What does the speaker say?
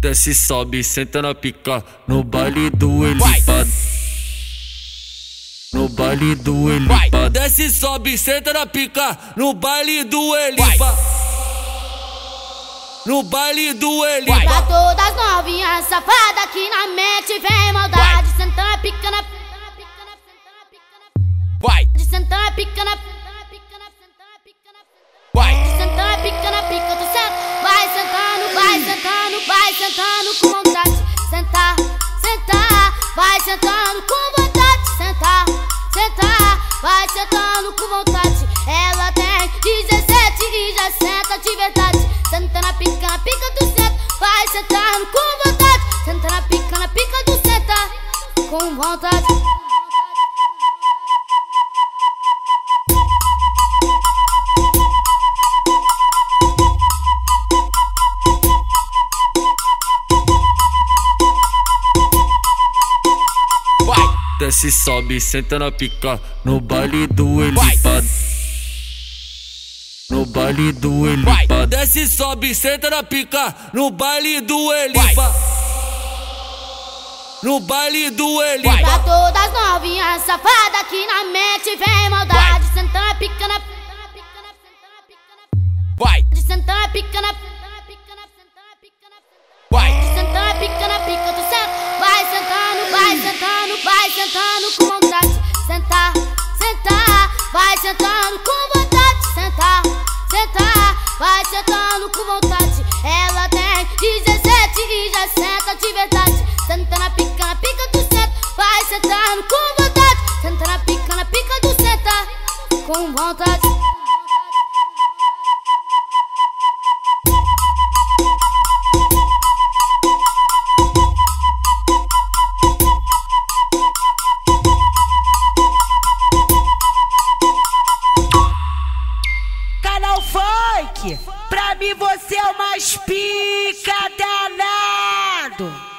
Desce, sobe, senta na pica no baile do Elipado. No baile do Elipa. Desce, sobe, senta na pica no baile do Elipa. No baile do Elipa. Pra todas novinhas safadas que na mente vem maldade. Sentando, com vontade. Sentar, sentar, vai sentando com vontade. Sentar, sentar, vai sentando com vontade. Ela tem 17 e já senta de verdade. Senta na pica, na pica do centro. Vai sentando com vontade. Senta na pica, na pica do centro. Com vontade. Desce, sobe, senta na pica no baile do Elipado. No baile do Elipa. Desce, sobe, senta na pica no baile do Elipa. No baile do Pra Elipa. todas novinhas safadas que na mente vem maldade. Senta na pica na vai, sentando, com vontade. Sentar, sentar, vai sentando com vontade. Sentar, sentar, vai sentando com vontade. Ela tem 17 e já senta de verdade. Senta na pica, na pica do centro. Vai sentando com vontade. Senta na pica, na pica do centro. Com vontade. Pra mim você é o mais pica danado.